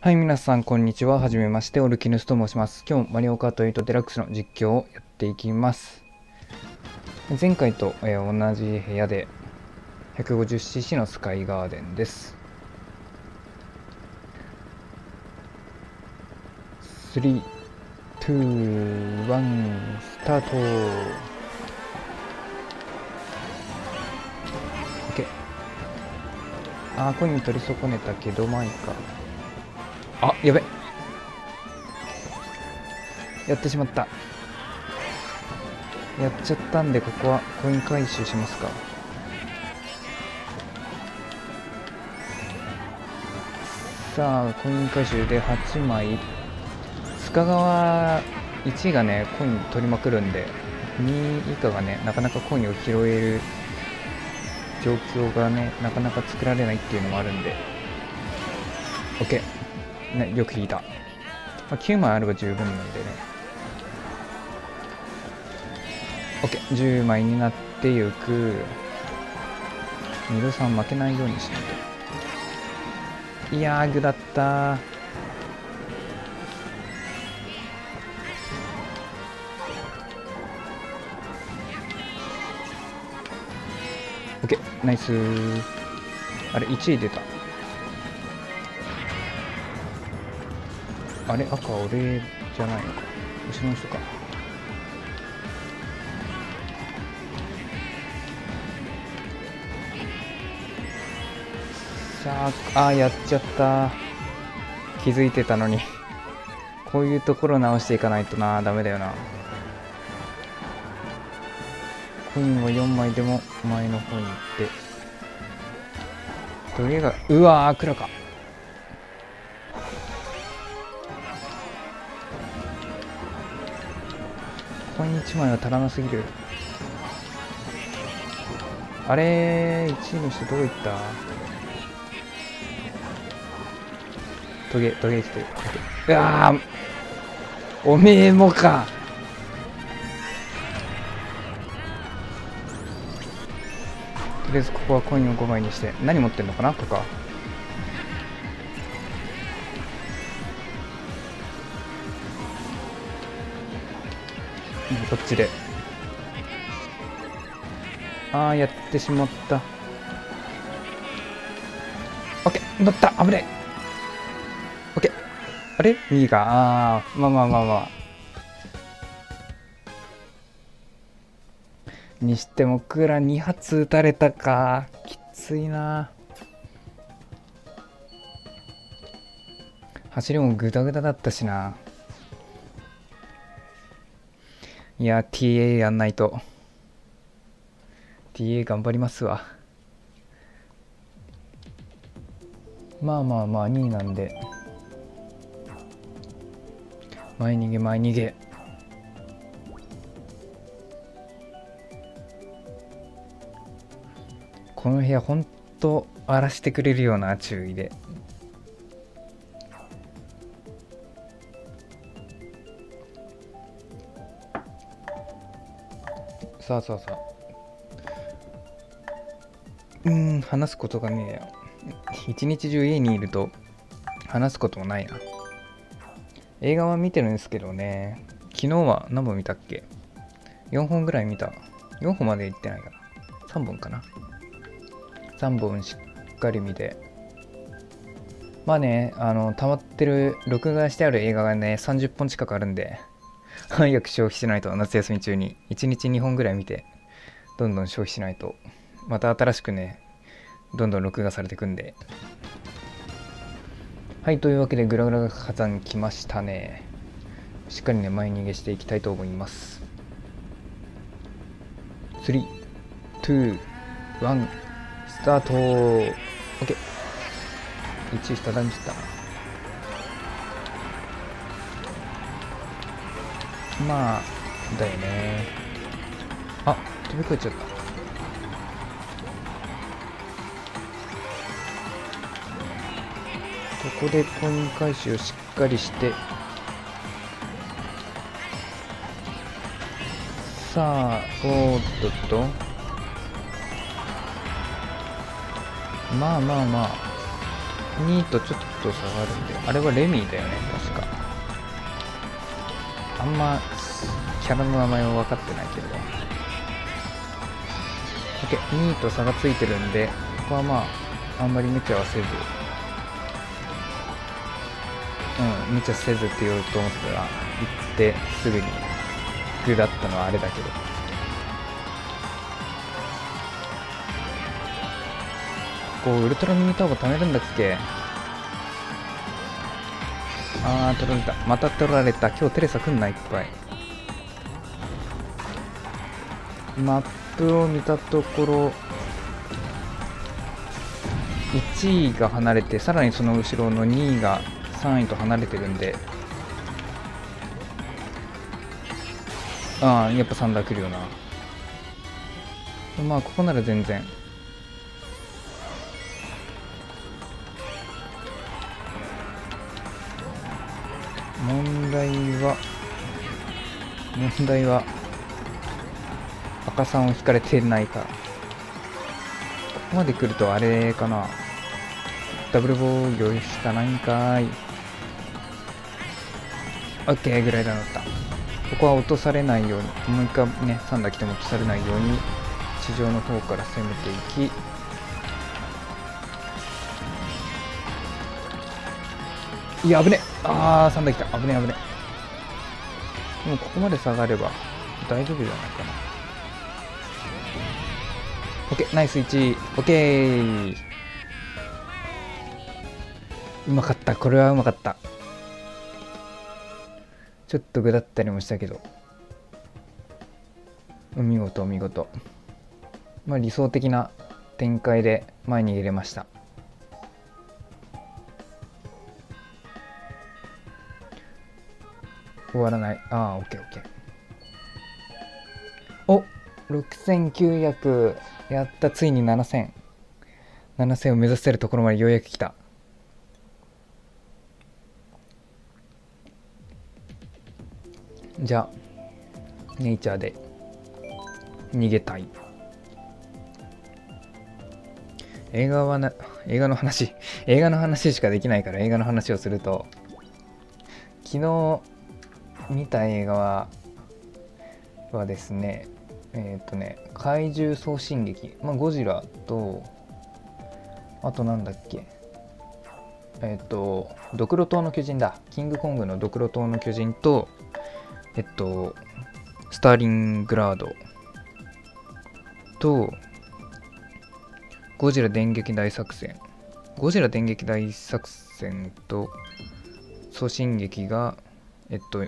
はい、皆さん、こんにちは。はじめまして、オルキヌスと申します。今日、マリオカート8デラックスの実況をやっていきます。前回と、えー同じ部屋で 150cc のスカイガーデンです。3、2、1、スタート OK。あー、コイン取り損ねたけど、まあいいか。あやべ。やってしまった。やっちゃったんでここはコイン回収しますか。さあコイン回収で8枚須賀川1がねコイン取りまくるんで2以下がねなかなかコインを拾える状況がねなかなか作られないっていうのもあるんで。OK ね、よく引いた。まあ、9枚あれば十分なんでね。OK、10枚になってゆく。ミドさん負けないようにしないと。いやー、具だったオッケー、ナイスあれ、1位出た。あれ赤俺じゃないのか。後ろの人か。さああーやっちゃった。気づいてたのに。こういうところ直していかないとな。ダメだよな。コインは4枚でも前の方に行って。トゲがうわー暗か。コイン1枚は足らなすぎる。あれ1位の人どこ行った？トゲトゲ来てる。うわおめえもか。とりあえずここはコインを5枚にして。何持ってんのかな？とかこっちで。ああやってしまった。オッケー乗った。危ねえ。オッケー。あれ？右か。ああまあまあまあまあ。にしてもクーラー2発撃たれたか。きついな。走りもグダグダだったしな。いや TA やんないと。TA 頑張りますわ。まあまあまあ2位なんで。前逃げ前逃げ。この部屋ほんと荒らしてくれるような注意で。さあさあさあうーん話すことがねえよ。一日中家にいると話すこともないな。映画は見てるんですけどね。昨日は何本見たっけ？4本ぐらい見た。4本まで行ってないかな。3本かな。3本しっかり見て。まあねあの溜まってる録画してある映画がね30本近くあるんで早く消費しないと夏休み中に1日2本ぐらい見てどんどん消費しないとまた新しくねどんどん録画されてくんで。はいというわけでグラグラ火山来ましたね。しっかりね前逃げしていきたいと思います。321スタート。OK1 位下段にした。まあだよね。あ飛び越えちゃった。ここでコイン回収をしっかりして。さあおーっとっと。まあまあまあ。2とちょっと差がるんであれはレミーだよね確か。あんまキャラの名前は分かってないけど。OK2 と差がついてるんでここはまああんまり無茶はせず。うん無茶せずって言おうと思ったら行ってすぐにグだったのはあれだけど。こうウルトラミニターボ貯めるんだっけ？あー取られた。また取られた。今日テレサ来んないっぱい。マップを見たところ1位が離れてさらにその後ろの2位が3位と離れてるんで。ああやっぱサンダー来るよな。まあここなら全然。問題は問題は赤さんを引かれてないか。ここまで来るとあれかな。ダブル防御しかないんかい。オッケーグライダー乗った。ここは落とされないように。もう一回ねサンダー来ても落とされないように。地上の方から攻めていき。いや危ね。ああサンダー来た。危ね危ねでもここまで下がれば大丈夫じゃないかな。OK ナイス1 OK うまかった。これはうまかった。ちょっと具だったりもしたけど。お見事お見事。まあ理想的な展開で前に入れました。終わらない。ああ OKOK お6900やった。ついに7000 7000を目指せるところまでようやく来た。じゃあネイチャーで逃げたい。映画はな映画の話。映画の話しかできないから映画の話をすると。昨日見た映画ははですねえっ、ー、とね怪獣送信劇、まあ、ゴジラとあとなんだっけえっ、ー、とドクロ島の巨人だ。キングコングのドクロ島の巨人とえっとスターリングラードとゴジラ電撃大作戦。ゴジラ電撃大作戦と送信劇がえっと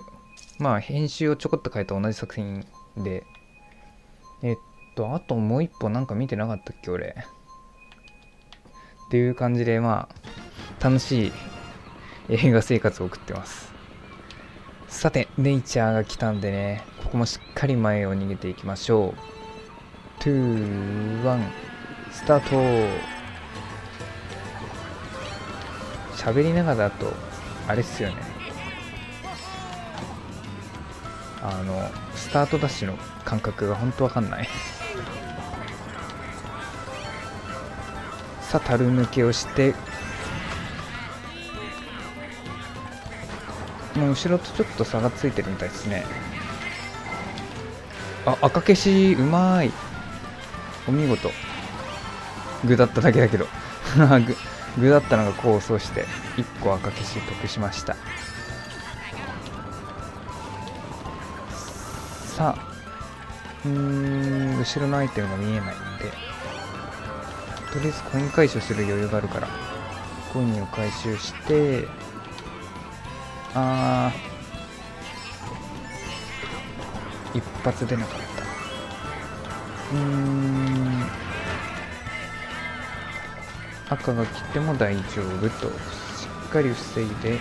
まあ編集をちょこっと変えた同じ作品で。えっとあともう一本なんか見てなかったっけ俺。っていう感じでまあ楽しい映画生活を送ってます。さてネイチャーが来たんでねここもしっかり前を逃げていきましょう。21スタート。喋りながらだとあれっすよね。あのスタートダッシュの感覚が本当わかんない。さあ樽抜けをして。もう後ろとちょっと差がついてるみたいですね。あ赤消しうまい。お見事。具だっただけだけど。具具だったのが構想して1個赤消し得しました。さあうーん後ろのアイテムが見えないんで。とりあえずコイン回収する余裕があるからコインを回収してあー一発出なかった。うーん。赤が来ても大丈夫としっかり防いで。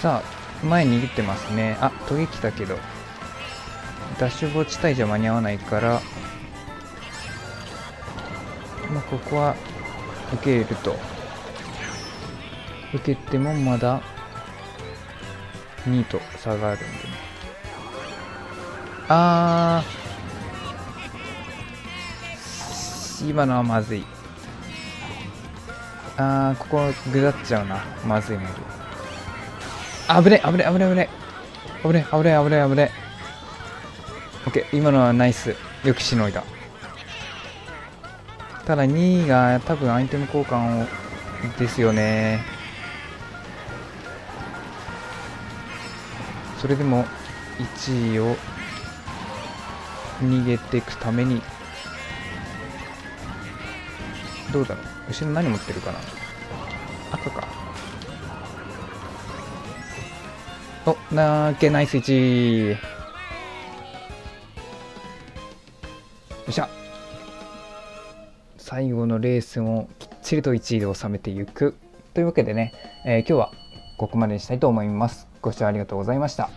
さあ前握ってますね。あトゲ来たけど。ダッシュボ地帯じゃ間に合わないから。まあここは受けると。受けてもまだ2と差があるんでね。あー。今のはまずい。あーここはぐだっちゃうな。まずいまずいあぶね危ね危ね危ね危ね危ね危ね危ねオッケー今のはナイス。よくしのいだ。ただ2位が多分アイテム交換をですよね。それでも1位を逃げていくために。どうだろう。後ろ何持ってるかな。赤か。おなーけナイス1よっしゃ。最後のレースもきっちりと1位で収めていく。というわけでね、えー今日はここまでにしたいと思います。ご視聴ありがとうございました。